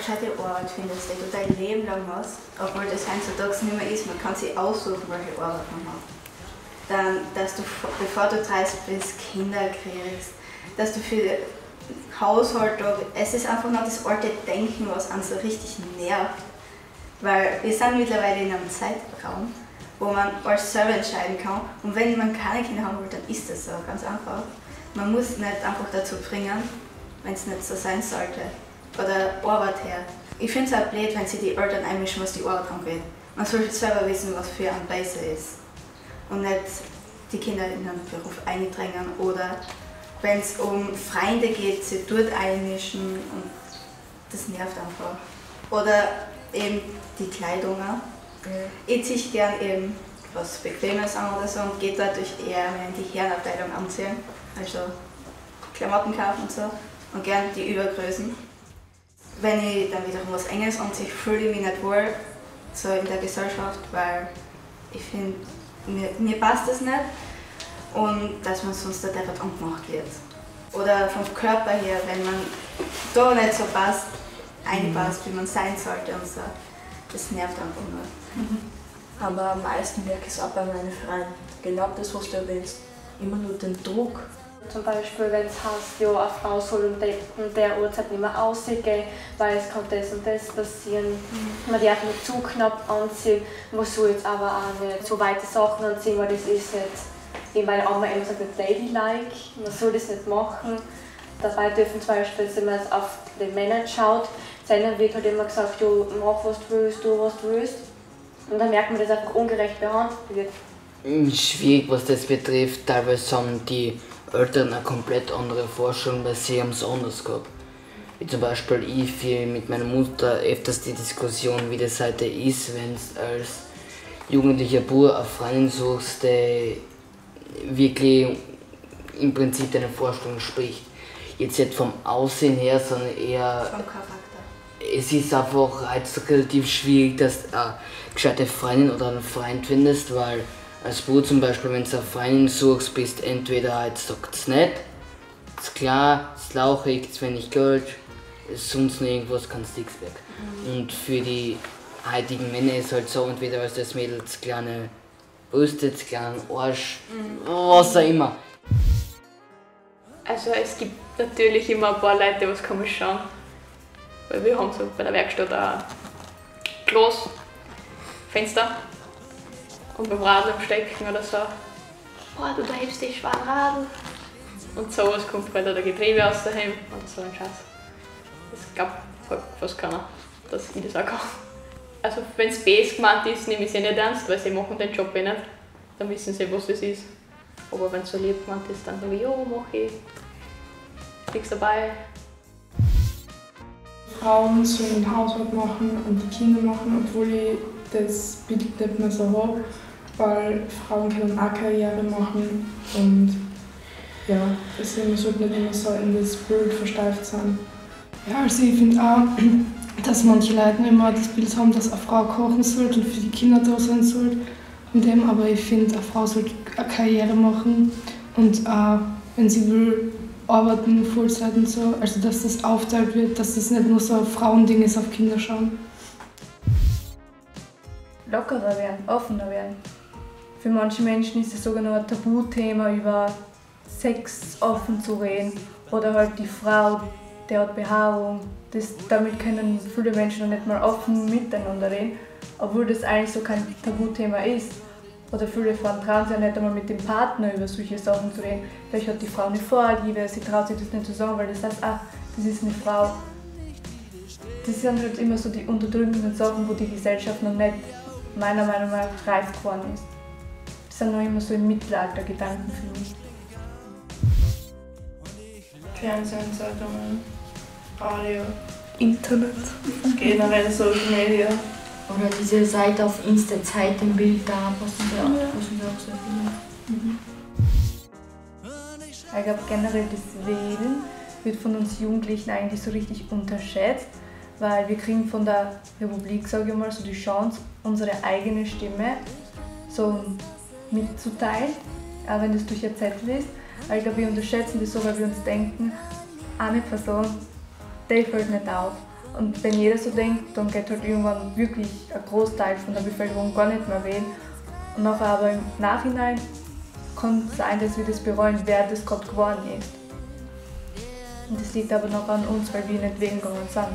gescheite Arbeit findest, die du dein Leben lang hast, obwohl das heutzutage nicht mehr ist, man kann sich aussuchen, welche Arbeit man hat. Dann, dass du, bevor du 30 bist, Kinder kriegst, dass du für Haushalt, es ist einfach noch das alte Denken, was einen so richtig nervt. Weil wir sind mittlerweile in einem Zeitraum, wo man alles selber entscheiden kann. Und wenn man keine Kinder haben will, dann ist das so, ganz einfach. Man muss nicht einfach dazu bringen, wenn es nicht so sein sollte. Oder Arbeit her. Ich finde es auch blöd, wenn sie die Eltern einmischen, was die Arbeit angeht. Man sollte selber wissen, was für ein besser ist. Und nicht die Kinder in einen Beruf eindrängen oder wenn es um Freunde geht, sie dort einmischen und das nervt einfach. Oder eben die Kleidung. Ja. Ich ziehe gern eben was Bequemes an oder so und gehe dadurch eher in die Herrenabteilung anziehen. Also Klamotten kaufen und so und gern die Übergrößen. Wenn ich dann wiederum was Enges anziehe, fühle ich mich nicht wohl so in der Gesellschaft, weil ich finde, mir, mir passt das nicht und dass man sonst dort einfach angemacht wird. Oder vom Körper her, wenn man da nicht so passt, einpasst, wie man sein sollte und so. Das nervt einfach nur. Mhm. Aber am meisten merke ich es auch bei meinen Freunden. Genau das, was du erwähnst. Immer nur den Druck. Zum Beispiel, wenn es heißt, ja, eine Frau soll um, de, um der Uhrzeit nicht mehr rausgehen, weil es kann das und das passieren. Mhm. Man darf nicht zu knapp anziehen, man soll jetzt aber auch nicht so weite Sachen anziehen, weil das ist jetzt, wie meine Oma immer sagt, nicht ladylike, man soll das nicht machen. Dabei dürfen zum Beispiel, wenn man jetzt auf den Männer schaut, seiner wird halt immer gesagt, du mach was du willst, du was du willst. Und dann merkt man, dass einfach ungerecht behandelt wird. Hm, schwierig, was das betrifft. Teilweise haben die Eltern eine komplett andere Vorstellung, weil sie haben es anders gehabt. Wie zum Beispiel ich führe mit meiner Mutter öfters die Diskussion, wie das heute ist, wenn du als jugendlicher Bub eine Freundin suchst, der wirklich im Prinzip deine Vorstellung spricht. Jetzt nicht vom Aussehen her, sondern eher. Vom Charakter es ist einfach halt relativ schwierig, dass du eine gescheite Freundin oder einen Freund findest, weil als Bruder zum Beispiel, wenn du eine Freundin suchst, bist entweder halt sagt es nicht, ist klar, ist lauchig, ist wenig Geld, sonst noch irgendwas kannst du nichts weg. Mhm. Und für die heutigen Männer ist halt so, entweder als das Mädel das kleine Brüste, das kleine Arsch, mhm. was auch immer. Also es gibt natürlich immer ein paar Leute, was kann man schauen weil wir haben so bei der Werkstatt ein Glas, Fenster und beim Radl Stecken oder so. Boah, du hebst die schweren Radl. Und sowas kommt halt der Getriebe aus daheim und so ein Scheiß. Das glaubt halt fast keiner, dass ich das auch kann. Also wenn es base gemeint ist, nehme ich sie nicht ernst, weil sie machen den Job eh nicht. Dann wissen sie, was das ist. Aber wenn es so lieb gemeint ist, dann sage ich, ja, mach ich. Nichts dabei, Frauen sollen den Haushalt machen und die Kinder machen, obwohl ich das Bild nicht mehr so habe, weil Frauen können auch Karriere machen und ja, deswegen sollte nicht immer so in das Bild versteift sein. Ja, also ich finde auch, dass manche Leute immer das Bild haben, dass eine Frau kochen sollte und für die Kinder da sein sollte. Und dem, aber ich finde, eine Frau sollte eine Karriere machen und auch, wenn sie will, arbeiten, Vollzeit und so. Also dass das aufteilt wird, dass das nicht nur so ein Frauending ist auf Kinder schauen. Lockerer werden, offener werden. Für manche Menschen ist es sogar noch ein Tabuthema, über Sex offen zu reden. Oder halt die Frau, die hat Behaarung. Das, damit können viele Menschen noch nicht mal offen miteinander reden, obwohl das eigentlich so kein Tabuthema ist oder viele Frauen trauen sich ja nicht einmal mit dem Partner über solche Sachen zu reden. Vielleicht hat die Frau eine Vorliebe, sie traut sich das nicht zu sagen, weil das heißt, ah, das ist eine Frau. Das sind halt immer so die unterdrückenden Sachen, wo die Gesellschaft noch nicht, meiner Meinung nach, reif geworden ist. Das sind noch immer so im Mittelalter Gedanken für mich. Fernsehen, Zeitungen, Radio, Internet, generell Social Media. Oder diese Seite auf Insta, Zeit im Bild, da posten wir auch, posten wir auch sehr viel. Mhm. Ich glaube generell das Wählen wird von uns Jugendlichen eigentlich so richtig unterschätzt, weil wir kriegen von der Republik, sage ich mal, so die Chance, unsere eigene Stimme so mitzuteilen, auch wenn das durch ein Zettel ist. Aber ich glaube, wir unterschätzen das so, weil wir uns denken, eine Person, die fällt nicht auf. Und wenn jeder so denkt, dann geht halt irgendwann wirklich ein Großteil von der Bevölkerung gar nicht mehr wählen. Und nachher aber im Nachhinein kann es sein, dass wir das bereuen, wer das gerade geworden ist. Und das liegt aber noch an uns, weil wir nicht wählen gegangen sind.